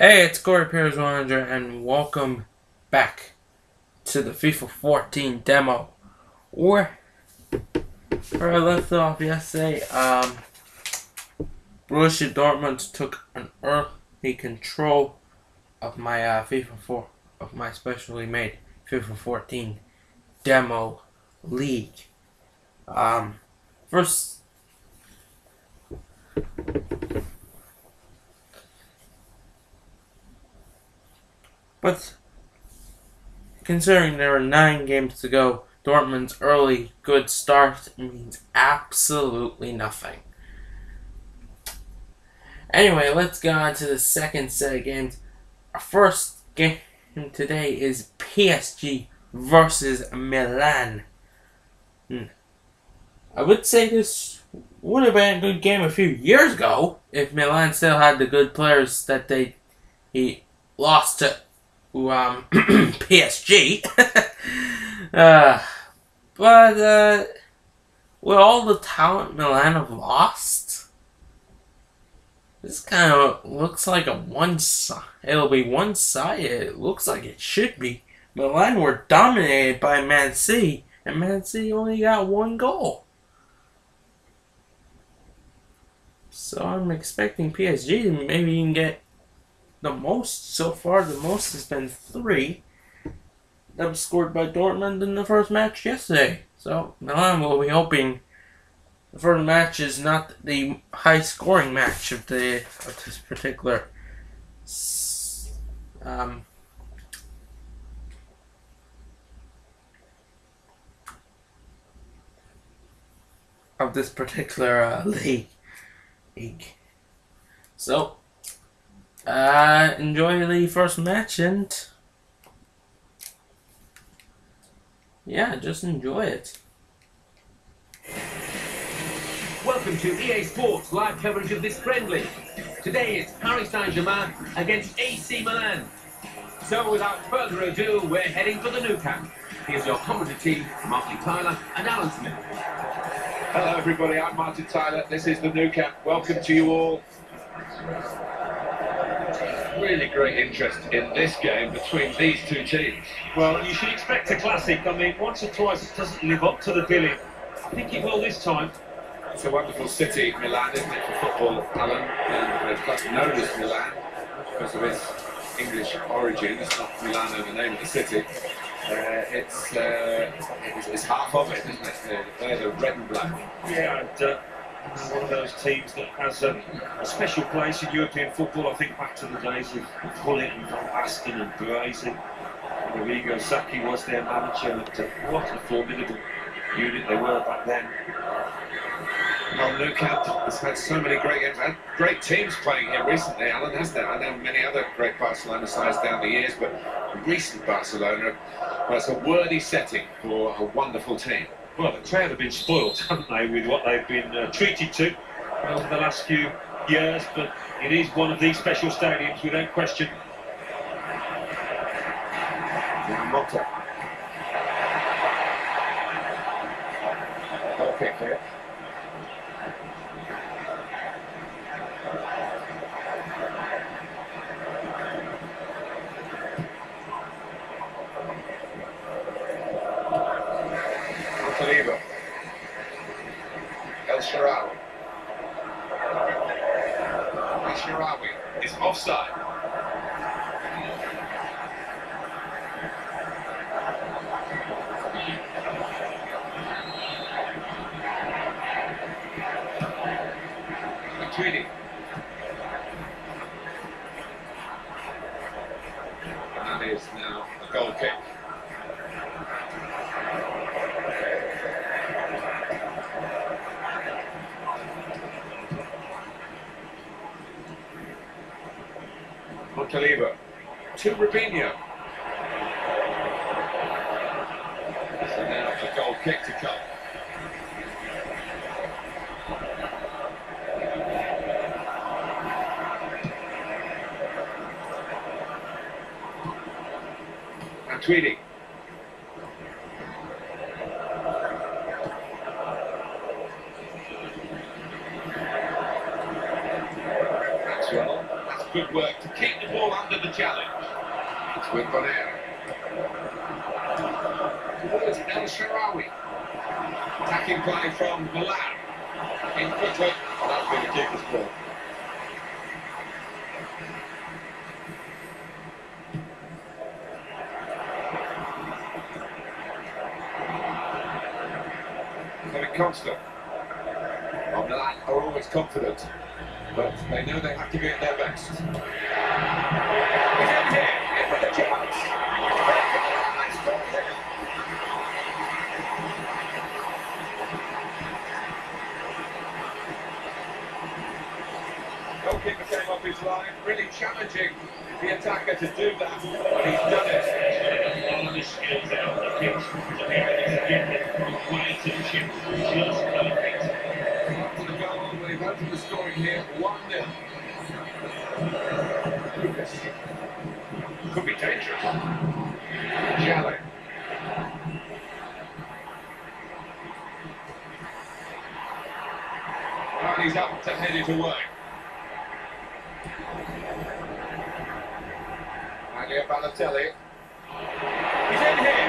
Hey, it's Corey Peters 100 and welcome back to the FIFA 14 demo. Where, where I left off yesterday, um, Borussia Dortmund took an early control of my uh, FIFA 4, of my specially made FIFA 14 demo league. Um, first But considering there are nine games to go, Dortmund's early good start means absolutely nothing. Anyway, let's go on to the second set of games. Our first game today is PSG versus Milan. Hmm. I would say this would have been a good game a few years ago if Milan still had the good players that they he lost to um, PSG. uh, but uh, with all the talent Milan have lost, this kind of looks like a one side. It'll be one sided. It looks like it should be. Milan were dominated by Man City, and Man City only got one goal. So I'm expecting PSG to maybe even get the most so far. The most has been three. That was scored by Dortmund in the first match yesterday. So Milan will be hoping the first match is not the high scoring match of the of this particular um, of this particular uh, league. league. So uh, enjoy the first match and yeah, just enjoy it. Welcome to EA Sports live coverage of this friendly. Today it's Paris Saint-Germain against AC Milan. So without further ado, we're heading for the Nou Camp. Here's your commentary team, Martin Tyler and Alan Smith. Hello everybody, I'm Martin Tyler. This is the Nou Camp. Welcome to you all really great interest in this game between these two teams. Well, you should expect a classic. I mean, once or twice it doesn't live up to the billing. I think it will this time. It's a wonderful city, Milan, isn't it, for football, Alan? And the club known as Milan because of its English origin. It's not Milano, the name of the city. Uh, it's, uh, it's, it's half of it, isn't it? They're the red and black. Yeah, and uh, one of those teams that has a, a, special place in European football. I think back to the days of Gullit and Van Basten and Baresi. Arrigo Sacchi was their manager. And, uh, what a formidable unit they were back then. Well, Nou Camp has had so many great great teams playing here recently, Alan, hasn't there? I know many other great Barcelona sides down the years, but recent Barcelona, well, it's a worthy setting for a wonderful team. Well, the crowd have been spoilt, haven't they, with what they've been uh, treated to over the last few years, but it is one of these special stadiums without question. Motta. Okay, clear. Saliba. El Shaarawy. El Shaarawy is offside. Tweedy. And that is now a goal kick. Montolivo to Robinho. So now a goal kick to come. And Tweedy. Maxwell. That's good work to keep the ball under the challenge. It's with Bonera. Towards El Shaarawy. Attacking play from Milan. In quickly. Oh, that's been a keeper's ball. Kevin Constant. Well, Milan are always confident, but they know they have to be at their best. He's in here, in with the chance. Nice ball here. Goalkeeper came off his line, really challenging the attacker to do that, but he's done it. All of the skills out on the pitch. So here it is again. Quiet tension. Just perfect. After the goal, they've opened the scoring here, 1-0. Lucas. Could be dangerous. Jelly. And he's up to head it away. Mario Balotelli. He's in here.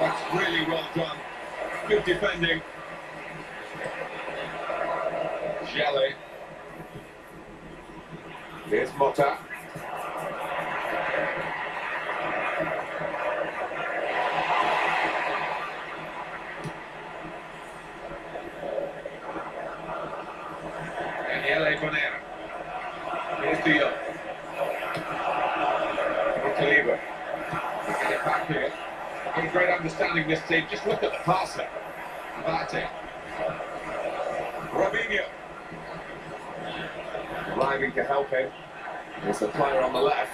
That's really well done. Good defending. Jelly. Here's Motta. Daniele Bonera. Here's Dio. Montolivo. Get it back here. Got this team. Just look at the passer. Abate. Robinho. Arriving to help him. There's the player on the left.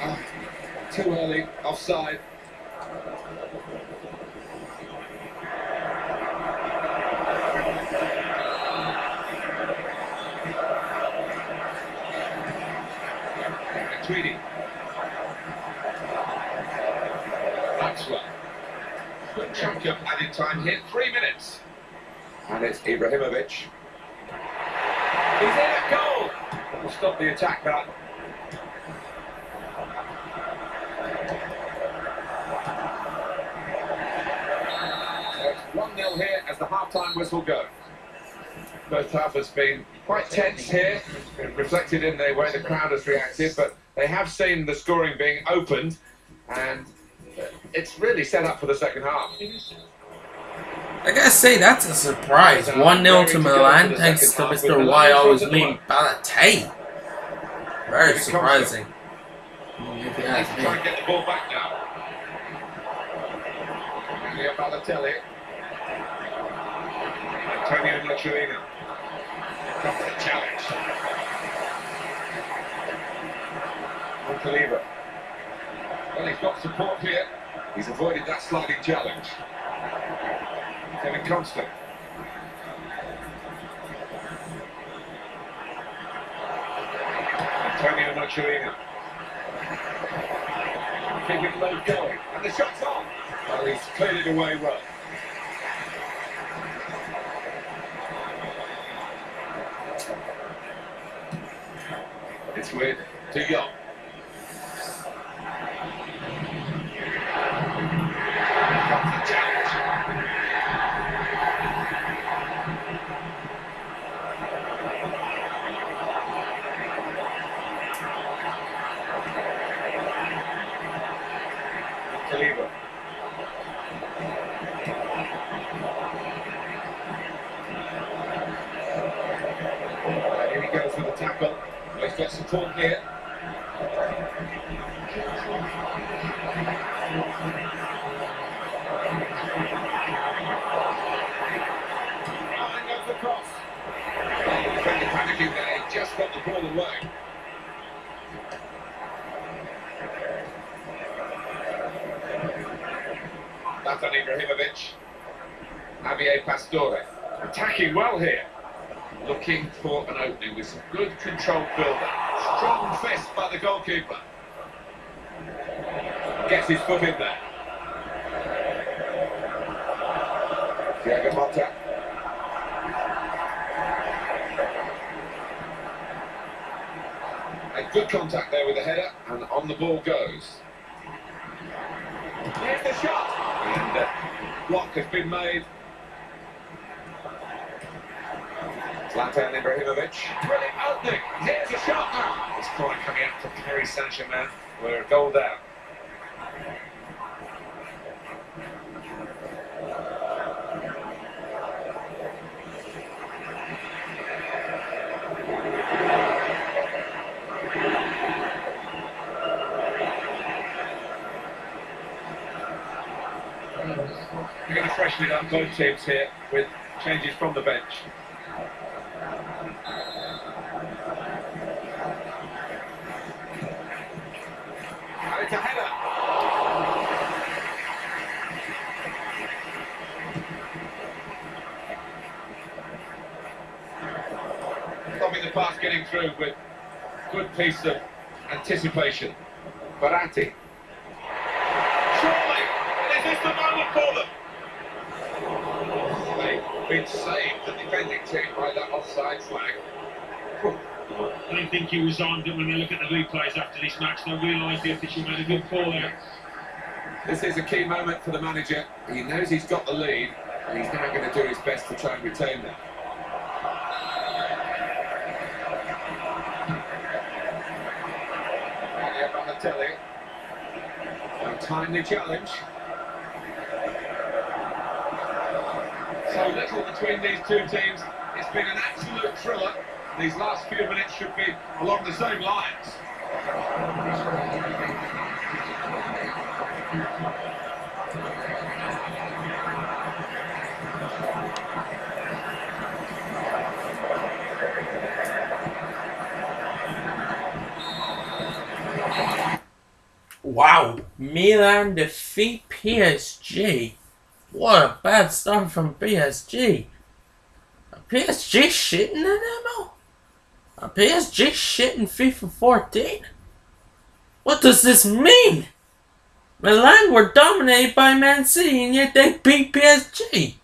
Ah, too early. Offside. Chunk of added time here. Three minutes. And it's Ibrahimovic. He's in at goal. That'll stop the attack that. So 1-0 here as the half-time whistle goes. First half has been quite tense here, reflected in the way the crowd has reacted, but they have seen the scoring being opened, and it's really set up for the second half. I gotta say, that's a surprise. 1 0 to Milan thanks to Mr. Y always mean Balotelli. Very surprising. If you ask me. and get the ball back now. Leo Balotelli. Antonio Nocerino. Come for the challenge. Montolivo. Well, he's got support here. He's avoided that sliding challenge. Kevin Constant. Antonio Nocerino. Keeping low going. And the shot's on. Well, he's cleared it away well. It's with De Jong. Comes the challenge. Saliba. And here he goes with the tackle. Well, he's got support here. And goes the cross. Oh, defender panicking there. He just got the ball away. Zlatan Ibrahimovic. Javier Pastore. Attacking well here looking for an opening with some good controlled build-up. Strong fist by the goalkeeper. Gets his foot in there. Thiago Motta. Good contact there with the header, and on the ball goes. There's the shot! And uh, block has been made, Zlatan Ibrahimovic. Brilliant opening. Here's a shot now. This corner coming out from Paris Saint-Germain. We're a goal down. We're going to freshen it up, both teams here, with changes from the bench. And it's a header. Stopping the pass getting through with good piece of anticipation. Baratti. Surely, is this the moment for them? They've been saved, the defending team, by that offside flag. I don't think he was on, but when they look at the replays after this match, they'll realise the official made a good call there. This is a key moment for the manager. He knows he's got the lead, and he's now going to do his best to try and retain that. Mario Balotelli. A timely challenge. So little between these two teams. It's been an absolute thriller. These last few minutes should be along the same lines. Wow. Milan defeat PSG. What a bad start from PSG. Are PSG shitting in ammo? PSG shitting FIFA 14? What does this mean? Milan were dominated by Man City and yet they beat PSG.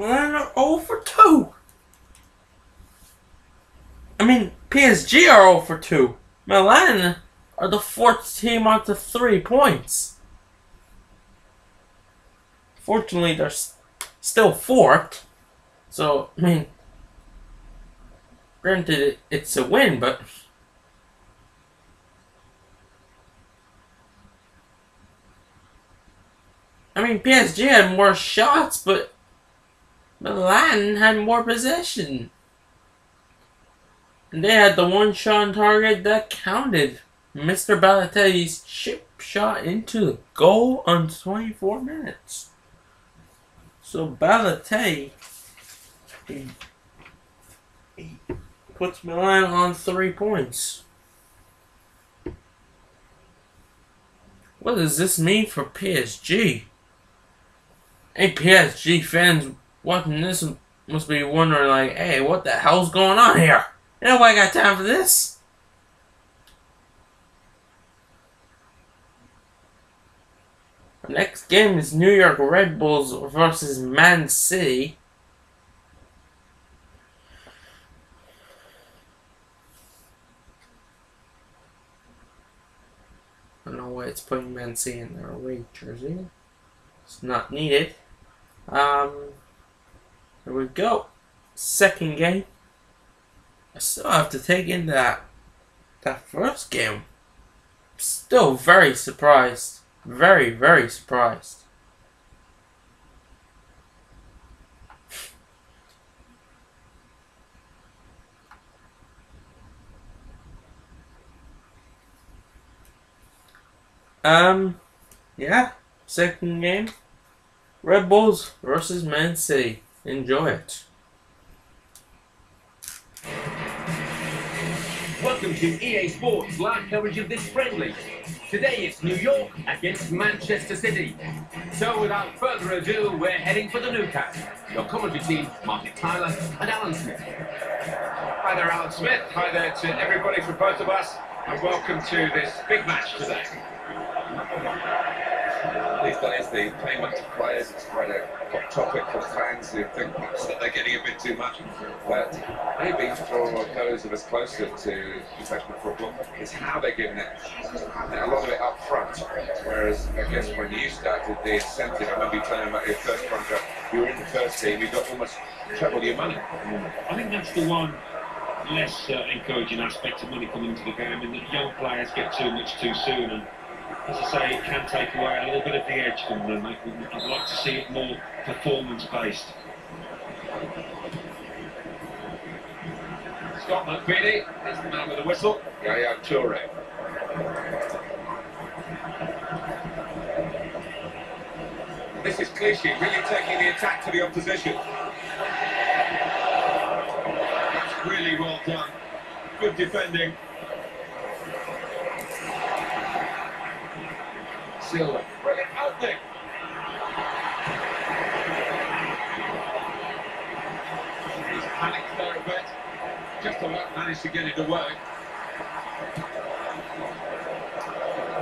Are 0 for 2. I mean, PSG are 0 for 2. Milan are the fourth team out to three points. Fortunately, they're still fourth. So, I mean, granted, it's a win, but. I mean, PSG had more shots, but Milan had more possession. And they had the one shot on target that counted. Mr. Balotelli's chip shot into the goal on 24 minutes. So Balotelli he, he puts Milan on three points. What does this mean for PSG? Hey, PSG fans watching this must be wondering, like, hey, what the hell's going on here? Nobody got time for this. Next game is New York Red Bulls versus Man City. I don't know why it's putting Man City in their away jersey. It's not needed. Um, here we go. Second game. I still have to take in that that first game. Still very surprised. Very, very surprised. Um, yeah, second game. Red Bulls versus Man City. Enjoy it. Welcome to EA Sports live coverage of this friendly. Today it's New York against Manchester City. So without further ado, we're heading for the Nou Camp. Your commentary team, Martin Tyler and Alan Smith. Hi there, Alan Smith. Hi there to everybody from both of us, and welcome to this big match today. These days, the payment to players is quite a hot topic for fans who think perhaps that they're getting a bit too much. But maybe for those of us closer to professional football, it's how they're giving it. A lot of it up front. Whereas I guess when you started the incentive, I remember you telling about your first contract, you were in the first team, you got almost treble your money. I think that's the one less uh, encouraging aspect of money coming into the game, and that young players get too much too soon. And as I say, it can take away a little bit of the edge from them. I'd like to see it more performance-based. Scott McVinney is the man with the whistle. Yaya Toure. This is Clichy really taking the attack to the opposition. That's really well done. Good defending. Silva. Brilliant opening. He's panicked there a bit. Just about managed to get it away.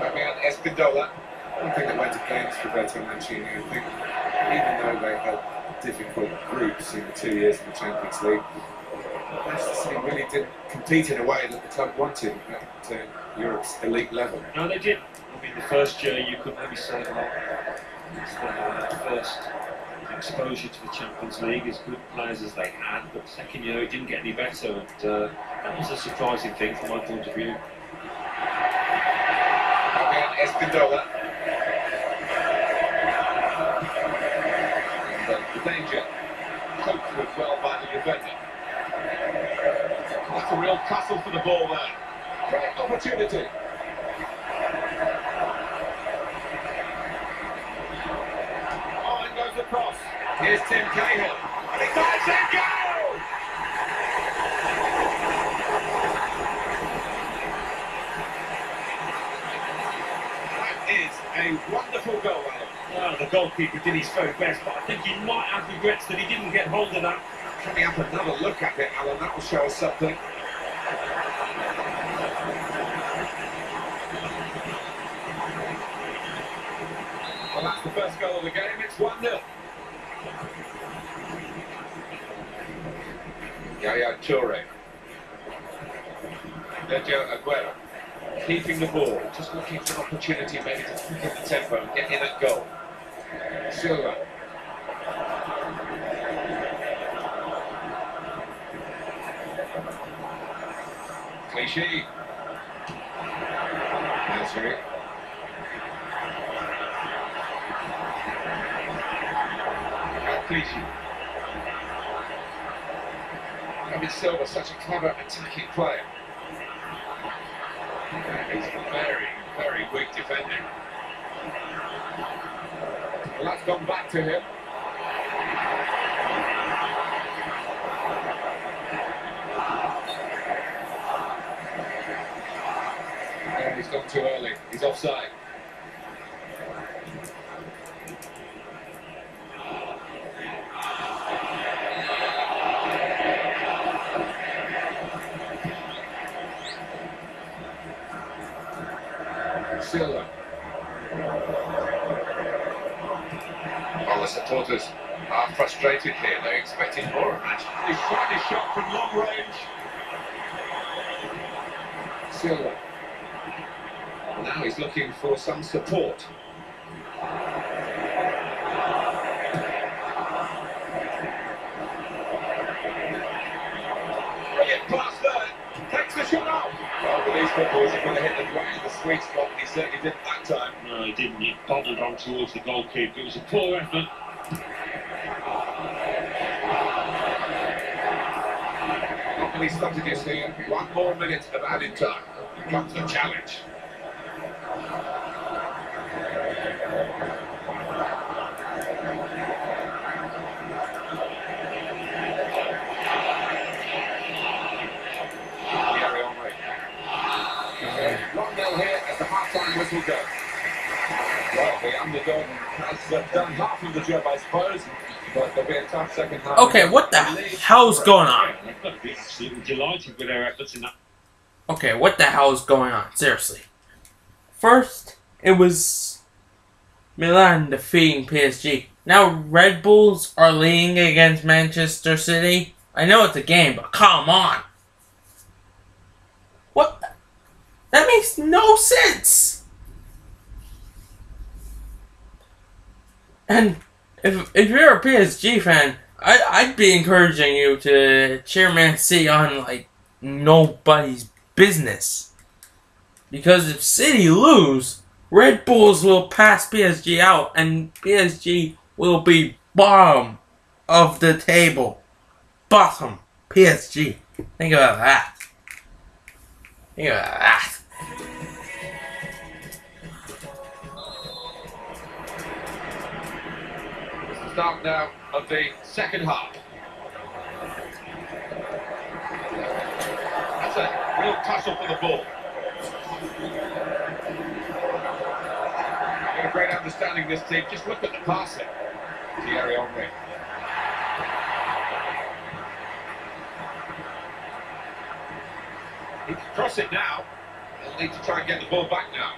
Fabian. I think they went against Roberto Mancini. I think even though they had difficult groups in the two years in the Champions League, Manchester City really didn't compete in a way that the club wanted at uh, Europe's elite level. No, they did. I mean, the first year you could maybe say that it's their first exposure to the Champions League, as good players as they had, but the second year it didn't get any better, and uh, that was a surprising thing from my point of view. Fabian Espindola. And, uh, the danger coped with well by the defender. That's a real tussle for the ball there. Great opportunity. Oh, and goes across. Here's Tim Cahill. And he finds it, goal! That is a wonderful goal, Alan. Well, the goalkeeper did his very best, but I think he might have regrets that he didn't get hold of that. Can we have another look at it, Alan? That will show us something. Well, that's the first goal of the game. It's 1 0. Yaya Toure. Sergio Aguero. Keeping the ball. Just looking for an opportunity maybe to quicken the tempo and get in at goal. Silva. Clichy. Nasri. Clichy. David Silva, such a clever attacking player. He's very, very weak defending. Well, that's gone back to him. And he's gone too early. He's offside. Silva. Well, the supporters are frustrated here. They're expecting more of that. He's tried his shot from long range. Silva. Now he's looking for some support. Brilliant pass there. Takes the shot off. Well, but these footballers are going to hit the right the sweet spot, and he certainly didn't that time. No, he didn't. He bobbled on towards the goalkeeper. It was a poor effort. Many strategies here. One more minute of added time. Comes the challenge. Well, the underdog has done half of the job, I suppose. But there'll be a tough second half. Okay, what the hell's going on? Delighted with their efforts in that. Okay, what the hell is going on? Seriously. First, it was Milan defeating PSG. Now Red Bulls are leading against Manchester City. I know it's a game, but come on. What? The? That makes no sense. And if if you're a PSG fan, I I'd be encouraging you to cheer Man City on like nobody's business. Because if City lose, Red Bulls will pass PSG out and PSG will be bottom of the table. Bottom. PSG. Think about that. Think about that. Start now of the second half. That's a real tussle for the ball. Got a great understanding this team. Just look at the passing. Thierry Henry. He can cross it now. He'll need to try and get the ball back now.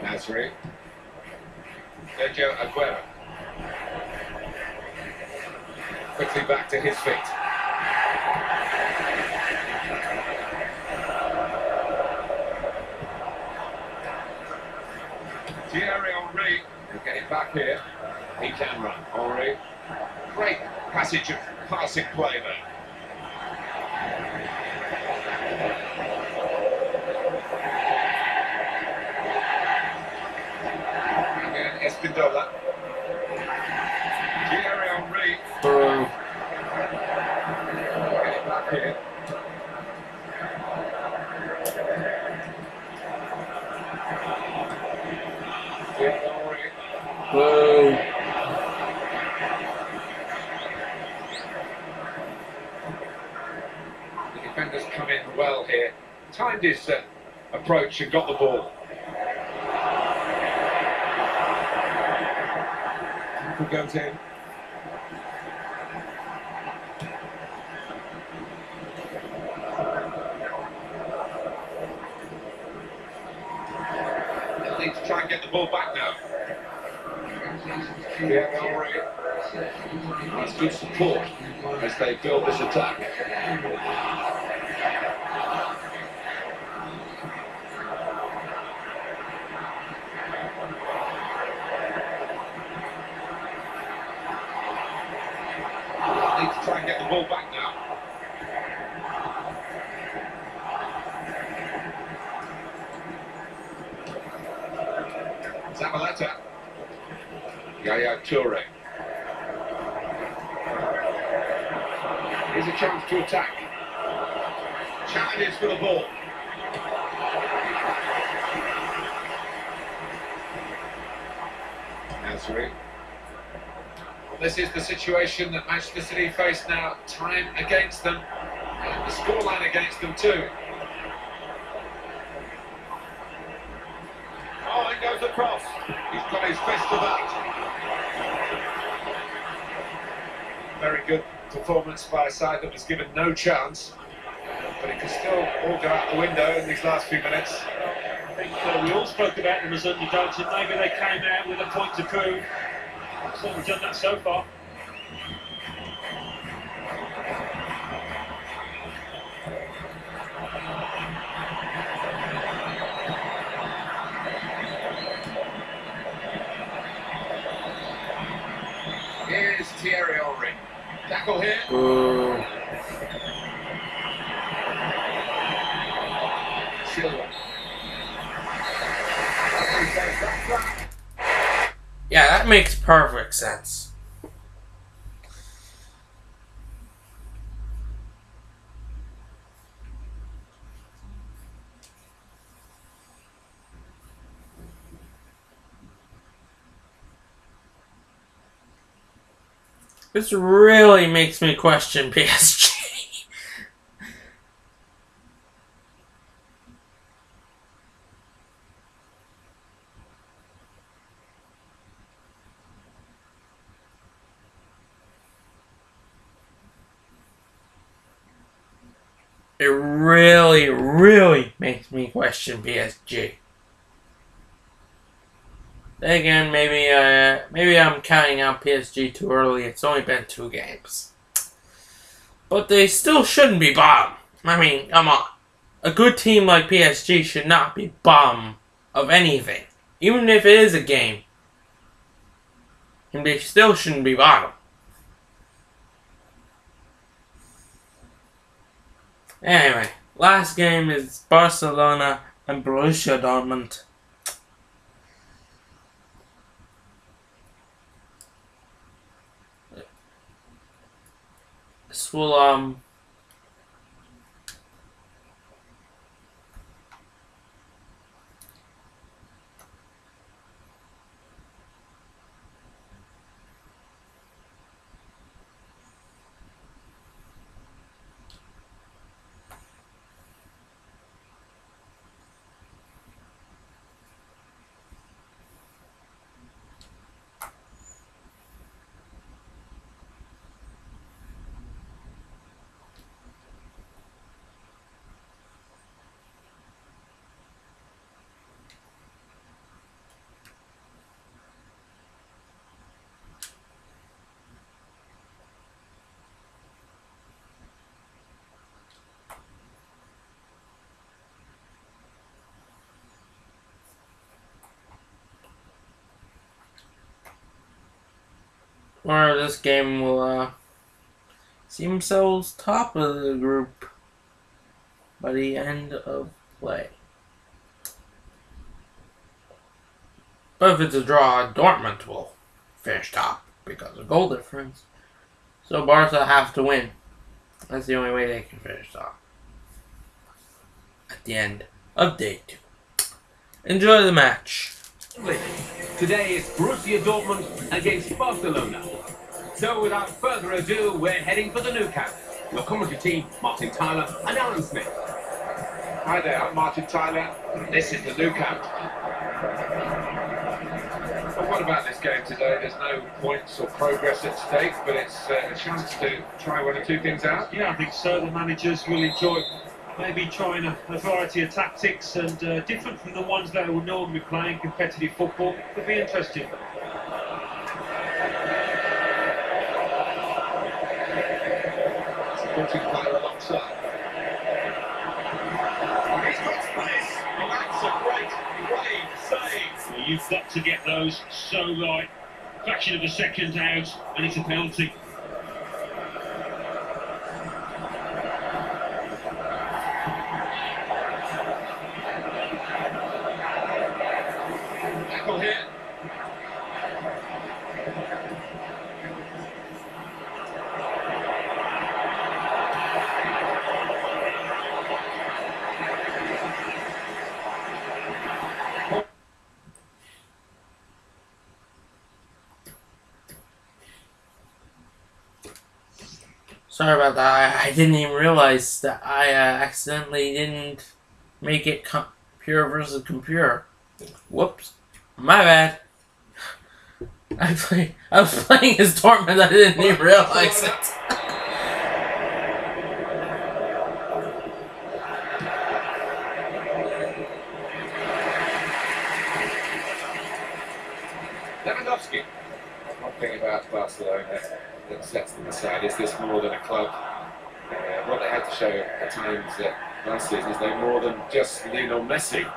Nasri. Sergio Aguero. Quickly back to his feet. Thierry Henry will get it back here. He can run. Henry. Great passage of passing play there. Espindola. Thierry Henry. Boo. Get it back here. Thierry Henry. Boo. The defenders come in well here. Timed his uh, approach and got the ball. Tackle goes in. They'll need to try and get the ball back now. Henry. That's good support as they build this attack. Need to try and get the ball back now. Zabaleta. Yaya Toure. Here's a chance to attack. Challenges for the ball. Well, this is the situation that Manchester City face now. Time against them. And the scoreline against them too. Oh, in goes the cross. He's got his fist to that. Very good performance by a side that was given no chance. But it could still all go out the window in these last few minutes. I think uh, we all spoke about them as underdogs, and maybe they came out with a point to prove. So we've done that so far. Here's Thierry Henry. Tackle here. Yeah, that makes perfect sense. This really makes me question PSG. it really, really makes me question PSG. Then again, maybe uh, maybe I'm counting out PSG too early. It's only been two games, but they still shouldn't be bottom. I mean, come on, a good team like PSG should not be bottom of anything, even if it is a game. And they still shouldn't be bottom. Anyway, last game is Barcelona and Borussia Dortmund. This will um or this game will uh, see themselves top of the group by the end of play. But if it's a draw, Dortmund will finish top because of goal difference. So Barca have to win. That's the only way they can finish top. At the end of day two. Enjoy the match. Today is Borussia Dortmund against Barcelona. So without further ado, we're heading for the Nou Camp. Your commentary team, Martin Tyler and Alan Smith. Hi there, I'm Martin Tyler. This is the Nou Camp. Well, what about this game today? There's no points or progress at stake, but it's uh, a chance to try one or two things out. Yeah, I think so. The managers will enjoy maybe trying a, a variety of tactics and uh, different from the ones that will normally play in competitive football. Could be interesting. Supporting player alongside. That's a great brave save. Well, you've got to get those so right. Fraction of a second out, and it's a penalty. Tackle here. Sorry about that. I, I didn't even realize that I uh, accidentally didn't make it pure versus computer. Whoops. My bad. I play. I was playing as Dortmund. I didn't even realize it. Lewandowski. One thing about Barcelona that is this more than a club. Uh, what they had to show at times uh, last season is they're more than just Lionel Messi.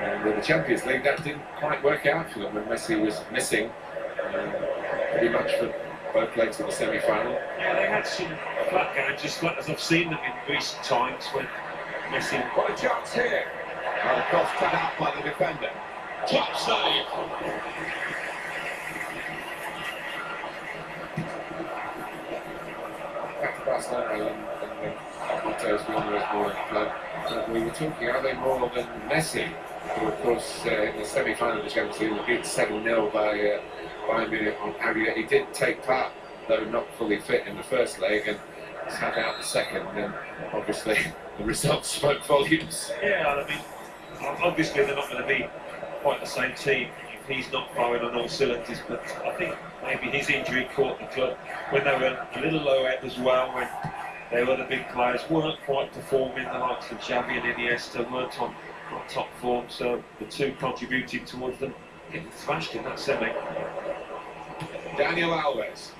And in the Champions League, that didn't quite work out for them when Messi was missing uh, pretty much for both legs of the semi-final. Yeah, they had some flat games, just flat as I've seen them in recent times when Messi. What a chance here! And of course, cut out by the defender. Top save! Back to Barcelona and, more we were talking, are they more than Messi? Who, of course, uh, in the semi-final of the Champions League, were beat 7-0 by uh, Bayern Munich on aggregate. He did take part, though not fully fit in the first leg, and sat out the second. And obviously, the results spoke volumes. Yeah, I mean, obviously they're not going to be quite the same team he's not firing on all cylinders. But I think maybe his injury caught the club when they were a little low out as well. When their other big players weren't quite performing. The likes of Xavi and Iniesta weren't on, top form, so the two contributed towards them getting thrashed in that semi. Daniel Alves.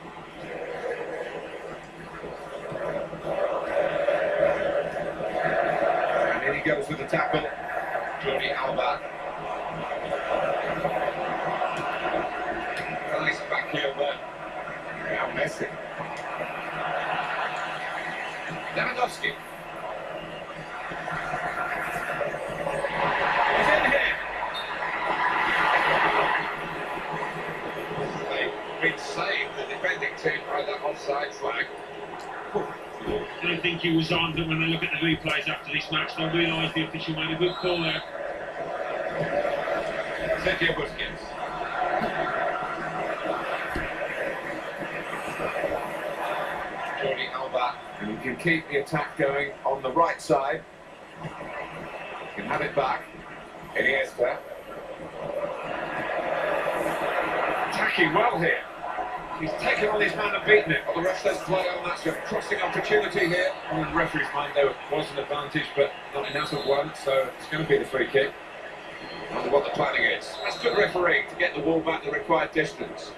And in he goes with the tackle. Jordi Alba. Nice back here, but now Messi. Lewandowski. He's in here. They've been saved, the defending team, by that offside flag. I don't think he was on, but when they look at the replays after this match, they'll realise the official made a good call there. Sergio Busquets. Jordi Alba, and he can keep the attack going on the right side. Can have it back. Iniesta. Attacking well here. He's taken on his man and beaten it. Well, the ref says play on. That's a crossing opportunity here. On the referee's mind, there was an advantage, but not enough of one, so it's going to be the free kick. I wonder what the planning is. That's good refereeing to get the ball back the required distance.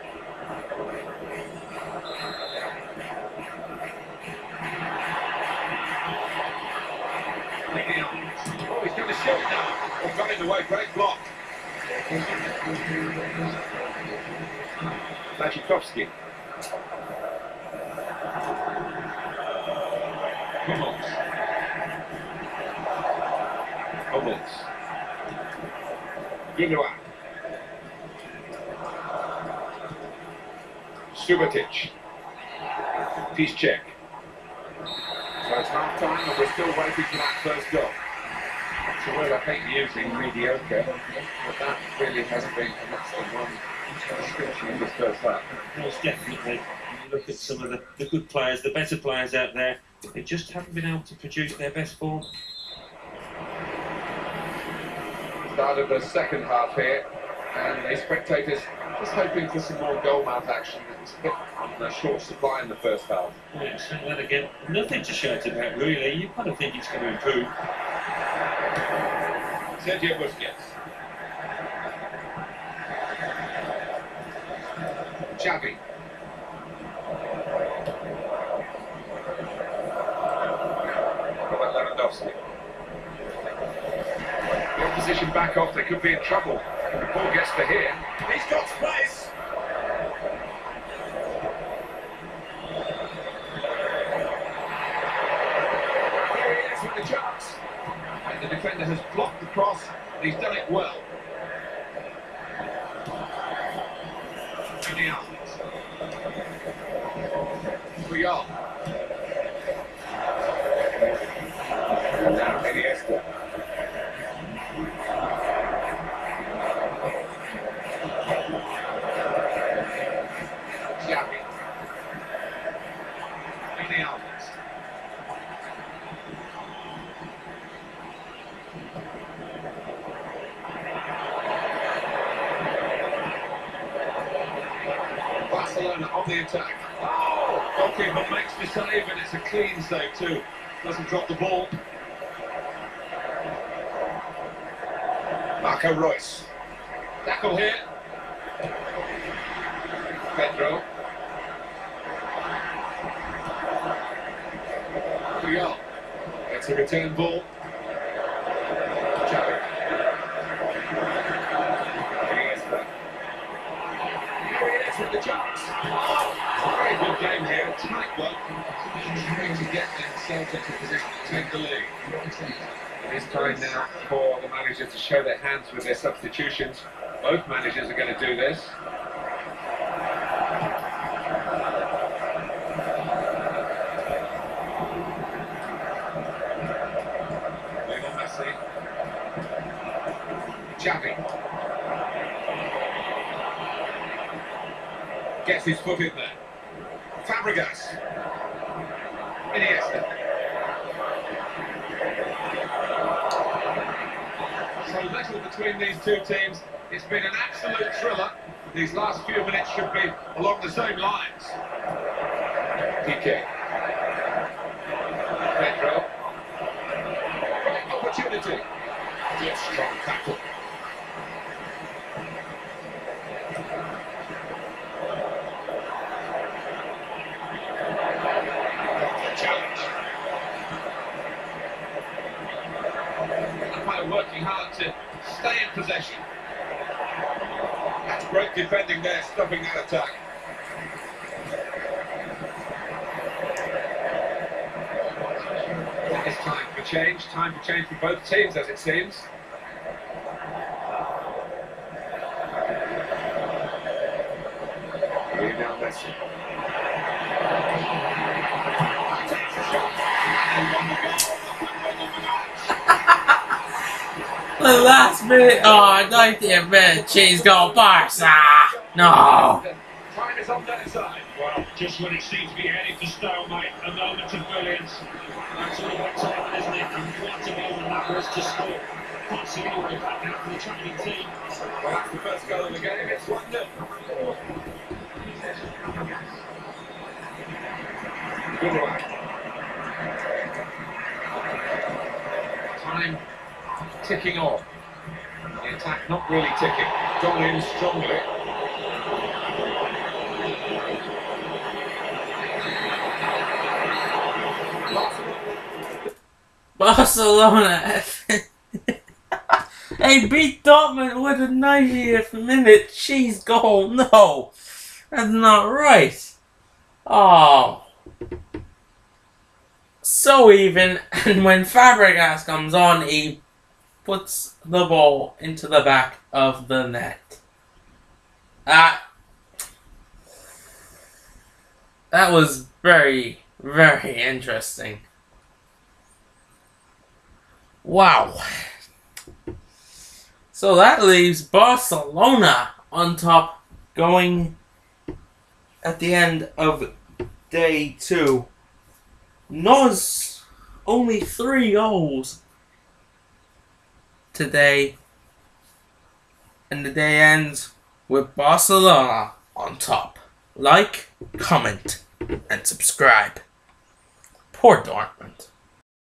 Now. away. Great block. Maciekowski. Hummels. Hummels. Gundogan. Subotic. Piszczek. So it's half time and we're still waiting for that first goal. Word I hate using, mediocre, but that really hasn't been enough for one description in this first half. Most definitely. You look at some of the, the good players, the better players out there, they just haven't been able to produce their best form. Start of the second half here, and the spectators just hoping for some more goal mouth action. It was a bit on the short supply in the first half. Yeah, so then again, nothing to shout about really. You kind of think it's going to improve. Sergio Busquets. Xavi. Robert Lewandowski. The opposition back off, they could be in trouble. The ball gets to here. He's got space! Here he is with the chance. And the defender has blocked the cross, and he's done it well. Dani Alves. Puyol. And now Iniesta. Xavi. Dani Alves. Barcelona on the attack. Oh! Goalkeeper makes the save and it's a clean save too. Doesn't drop the ball. Marco Reus. Tackle here. Pedro. Puyol. Gets a return ball. Iniesta. Here he is with the chance. Tight one. Trying to get themselves into position to take the lead. It is time now for the managers to show their hands with their substitutions. Both managers are going to do this. Xavi. Gets his foot in there. Fabregas. Iniesta. So little between these two teams. It's been an absolute thriller. These last few minutes should be along the same lines. PK. Possession. That's great defending there, stopping that attack. It is time for change, time for change for both teams as it seems. Lionel Messi. The last minute, oh, 90th minute, she's got Barca. No. Time on their side. Well, just when it seems to be heading for stalemate, a moment of brilliance. That's all that time, isn't that to. Well, that's the first goal of the game. It's 1 0. Good one. Time ticking off. The attack not really ticking. Gone in strongly. Barcelona. they beat Dortmund with a 90th minute cheese goal. No, that's not right. Oh. So even, and when Fabregas comes on, he puts the ball into the back of the net. That, that was very, very interesting. Wow. So that leaves Barcelona on top going at the end of day two. Nos only three goals today. And the day ends with Barcelona on top. Like, comment, and subscribe. Poor Dortmund.